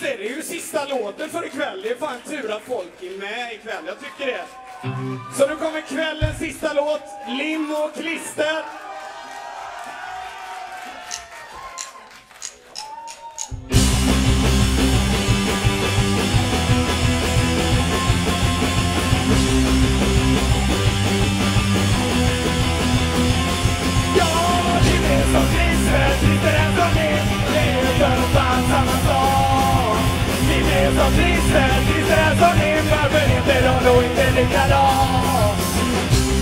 det, det är ju sista låten för ikväll. Det är fan tur att folk är med ikväll, jag tycker det. Så nu kommer kvällens sista låt, Lim och klister. Är som klister, klister är som lim. Varför heter de då inte likadant?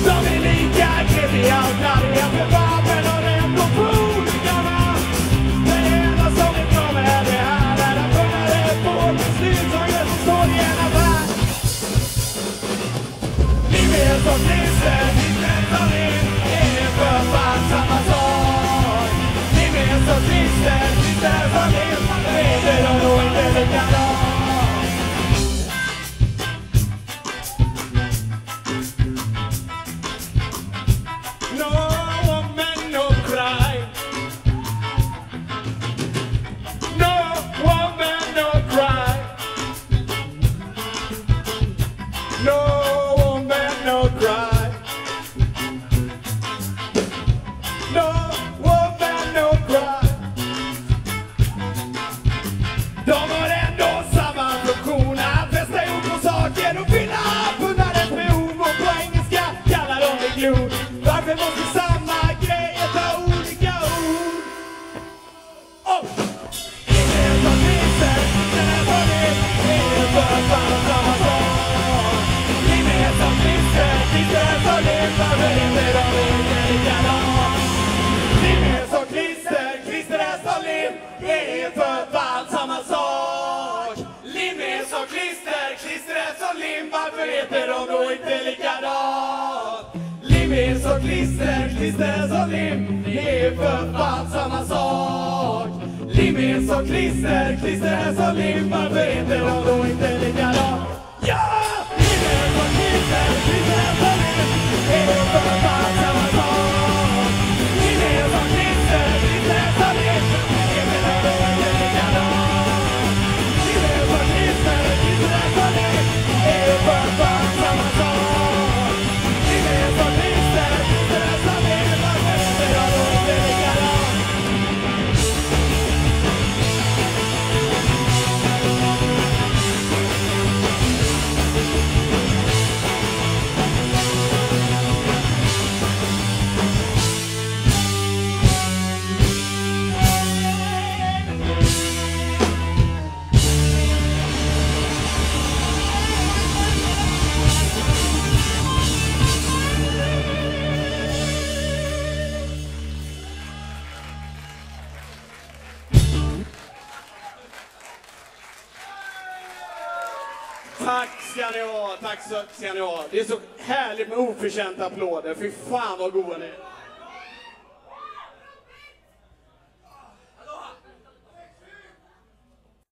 De är lika kletiga och knalliga för vapen och rätt och fogarna. man. det enda som är bra med det här är att kunna rätt på beslut som gör så står i en affär. Lim är som klister, klister är som lim. Det är för fan samma sak. Lim är som klister, klister som lim. Heter de då inte likadant? No woman, no cry. No woman, no cry. De har ändå samma funktion att fästa ihop på saker och fylla med ord och på engelska kallar de det glod. Varför måste samma som lim. Varför heter de då inte likadant? Lim är som klister, klister är som lim. Det är för fan samma sak. Lim är som klister, klister är som lim. Varför heter de då inte Tack ska ni ha, tack ska ni ha. Det är så härligt med oförtjänta applåder. Fy fan vad goa ni är.